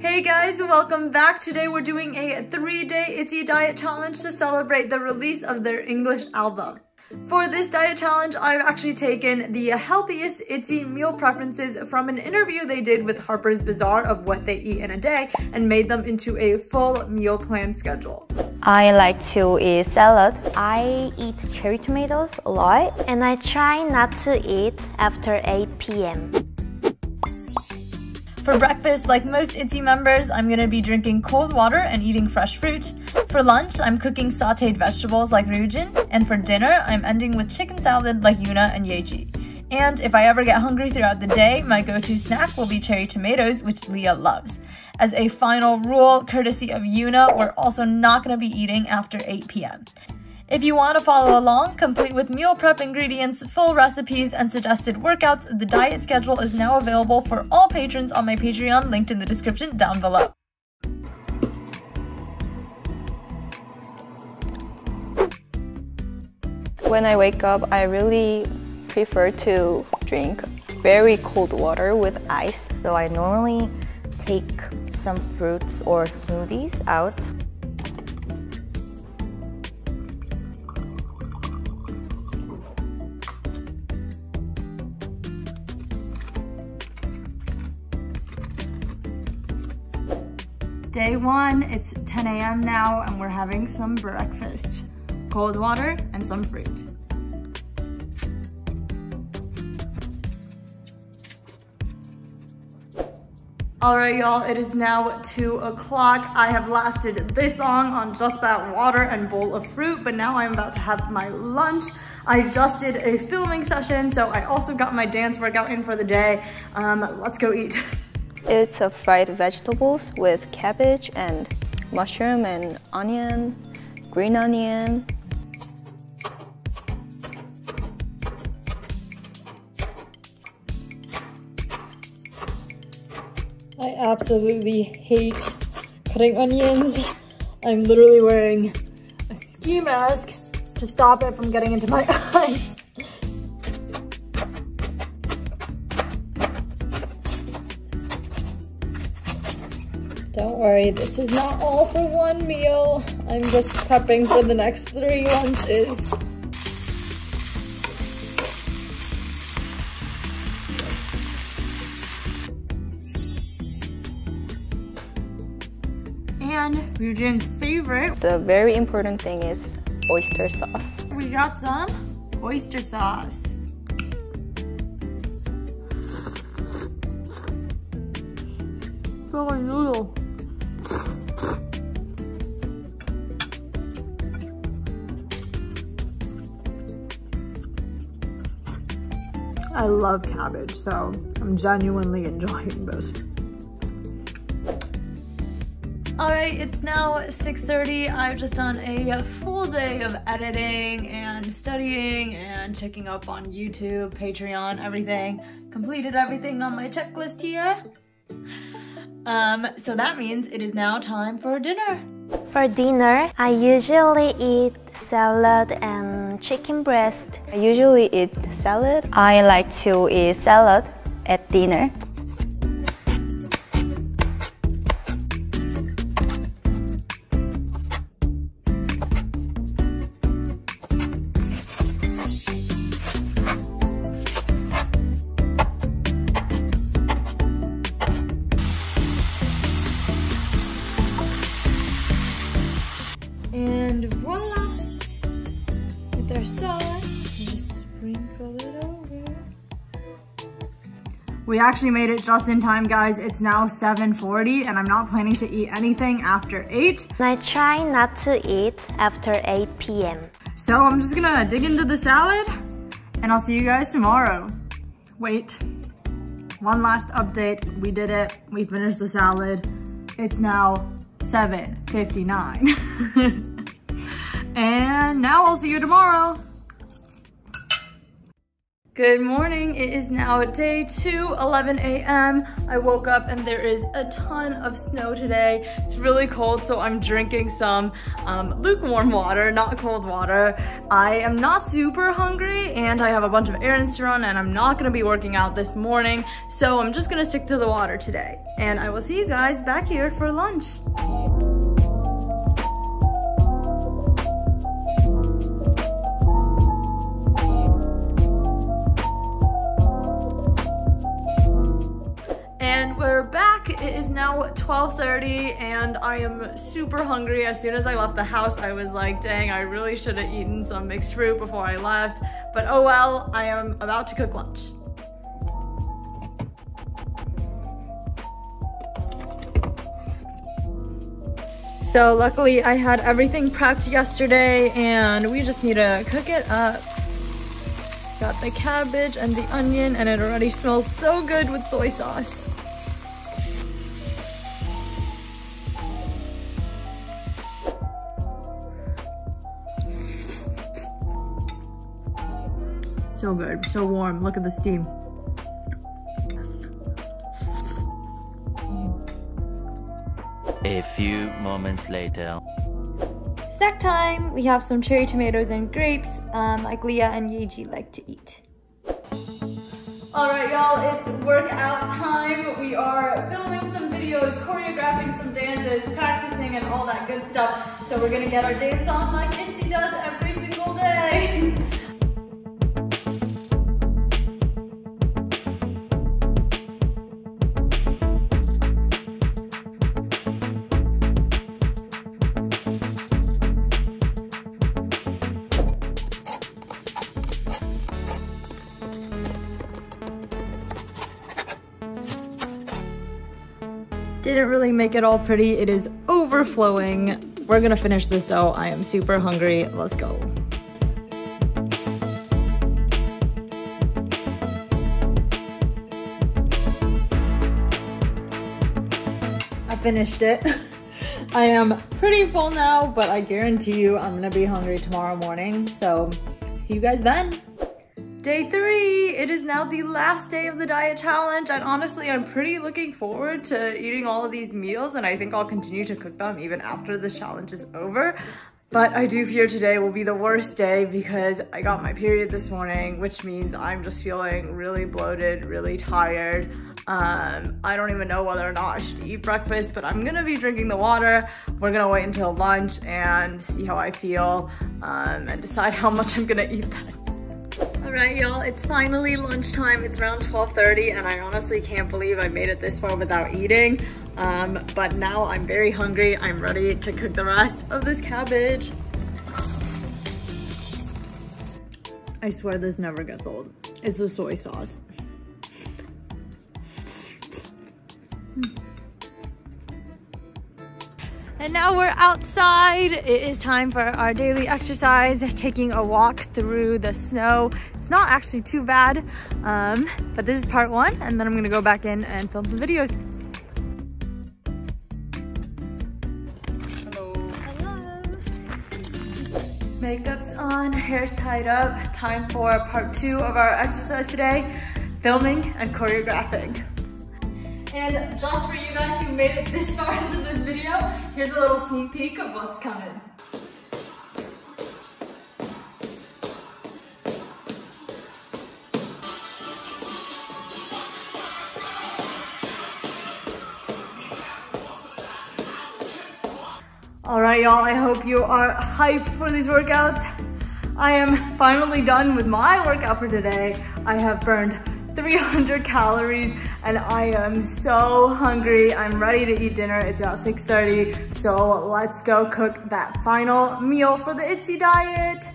Hey guys, welcome back. Today we're doing a three-day Itzy diet challenge to celebrate the release of their English album. For this diet challenge, I've actually taken the healthiest Itzy meal preferences from an interview they did with Harper's Bazaar of what they eat in a day and made them into a full meal plan schedule. I like to eat salad. I eat cherry tomatoes a lot and I try not to eat after 8 p.m. For breakfast, like most ITZY members, I'm gonna be drinking cold water and eating fresh fruit. For lunch, I'm cooking sauteed vegetables like Ryujin. And for dinner, I'm ending with chicken salad like Yuna and Yeji. And if I ever get hungry throughout the day, my go-to snack will be cherry tomatoes, which Lia loves. As a final rule, courtesy of Yuna, we're also not gonna be eating after 8 p.m. If you want to follow along, complete with meal prep ingredients, full recipes, and suggested workouts, the diet schedule is now available for all patrons on my Patreon, linked in the description down below. When I wake up, I really prefer to drink very cold water with ice. So I normally take some fruits or smoothies out Day one, it's 10 a.m. now and we're having some breakfast. Cold water and some fruit. All right, y'all, it is now two o'clock. I have lasted this long on just that water and bowl of fruit, but now I'm about to have my lunch. I just did a filming session, so I also got my dance workout in for the day. Um, let's go eat. It's a fried vegetables with cabbage and mushroom and onion, green onion. I absolutely hate cutting onions. I'm literally wearing a ski mask to stop it from getting into my eyes. Don't worry, this is not all for one meal. I'm just prepping for the next three lunches. And Ryujin's favorite. The very important thing is oyster sauce. We got some oyster sauce. So noodle. I love cabbage, so I'm genuinely enjoying this. All right, it's now 6.30. I've just done a full day of editing and studying and checking up on YouTube, Patreon, everything. Completed everything on my checklist here. Um, so that means it is now time for dinner. For dinner, I usually eat salad and chicken breast. I usually eat salad. I like to eat salad at dinner. We actually made it just in time, guys. It's now 7.40 and I'm not planning to eat anything after 8. I try not to eat after 8 p.m. So I'm just gonna dig into the salad and I'll see you guys tomorrow. Wait, one last update. We did it, we finished the salad. It's now 7.59. and now I'll see you tomorrow. Good morning, it is now day two, 11 a.m. I woke up and there is a ton of snow today. It's really cold, so I'm drinking some um, lukewarm water, not cold water. I am not super hungry and I have a bunch of errands to run and I'm not gonna be working out this morning, so I'm just gonna stick to the water today. And I will see you guys back here for lunch. We're back. It is now 12.30 and I am super hungry. As soon as I left the house, I was like, dang, I really should have eaten some mixed fruit before I left. But oh well, I am about to cook lunch. So luckily I had everything prepped yesterday and we just need to cook it up. Got the cabbage and the onion and it already smells so good with soy sauce. So good, so warm. Look at the steam. A few moments later. Snack time! We have some cherry tomatoes and grapes, um, like Lia and Yeji like to eat. Alright y'all, it's workout time. We are filming some videos, choreographing some dances, practicing and all that good stuff. So we're gonna get our dance on like Itzy does every single day. Didn't really make it all pretty. It is overflowing. We're gonna finish this dough. I am super hungry. Let's go. I finished it. I am pretty full now, but I guarantee you I'm gonna be hungry tomorrow morning. So see you guys then. Day three, it is now the last day of the diet challenge and honestly I'm pretty looking forward to eating all of these meals and I think I'll continue to cook them even after this challenge is over. But I do fear today will be the worst day because I got my period this morning, which means I'm just feeling really bloated, really tired. Um, I don't even know whether or not I should eat breakfast, but I'm gonna be drinking the water. We're gonna wait until lunch and see how I feel um, and decide how much I'm gonna eat that all right, y'all, it's finally lunchtime. It's around 12.30 and I honestly can't believe I made it this far without eating. Um, but now I'm very hungry. I'm ready to cook the rest of this cabbage. I swear this never gets old. It's the soy sauce. And now we're outside. It is time for our daily exercise, taking a walk through the snow. It's not actually too bad, um, but this is part one, and then I'm gonna go back in and film some videos. Hello. Hello. Makeup's on, hair's tied up. Time for part two of our exercise today, filming and choreographing. And just for you guys who made it this far into this video, here's a little sneak peek of what's coming. All right, y'all, I hope you are hyped for these workouts. I am finally done with my workout for today. I have burned 300 calories and I am so hungry. I'm ready to eat dinner. It's about 6.30, so let's go cook that final meal for the Itzy diet.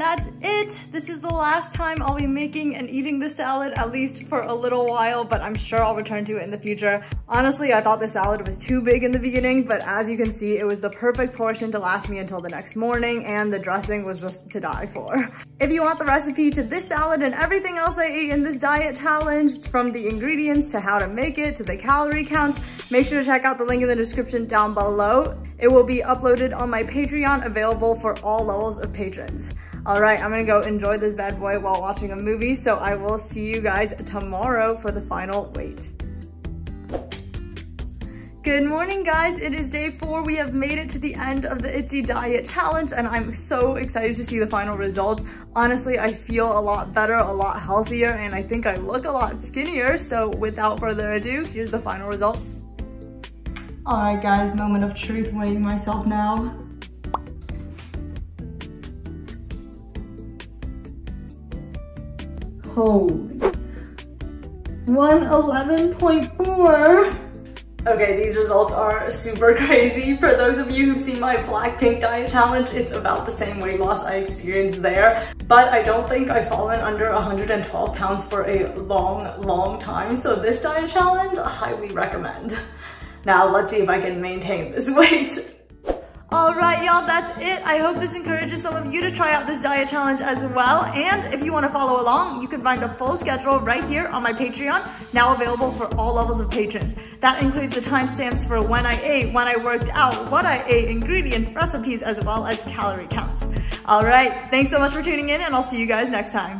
And that's it. This is the last time I'll be making and eating the salad, at least for a little while, but I'm sure I'll return to it in the future. Honestly, I thought the salad was too big in the beginning, but as you can see, it was the perfect portion to last me until the next morning, and the dressing was just to die for. If you want the recipe to this salad and everything else I ate in this diet challenge, from the ingredients to how to make it to the calorie count, make sure to check out the link in the description down below. It will be uploaded on my Patreon, available for all levels of patrons. All right, I'm gonna go enjoy this bad boy while watching a movie, so I will see you guys tomorrow for the final weight. Good morning guys, it is day four. We have made it to the end of the Itzy Diet Challenge and I'm so excited to see the final results. Honestly, I feel a lot better, a lot healthier, and I think I look a lot skinnier. So without further ado, here's the final results. All right guys, moment of truth, weighing myself now. Holy. 111.4. Okay, these results are super crazy. For those of you who've seen my Blackpink diet challenge, it's about the same weight loss I experienced there. But I don't think I've fallen under 112 pounds for a long, long time. So this diet challenge, I highly recommend. Now let's see if I can maintain this weight. All right, y'all, that's it. I hope this encourages some of you to try out this diet challenge as well. And if you want to follow along, you can find the full schedule right here on my Patreon, now available for all levels of patrons. That includes the timestamps for when I ate, when I worked out, what I ate, ingredients, recipes, as well as calorie counts. All right, thanks so much for tuning in, and I'll see you guys next time.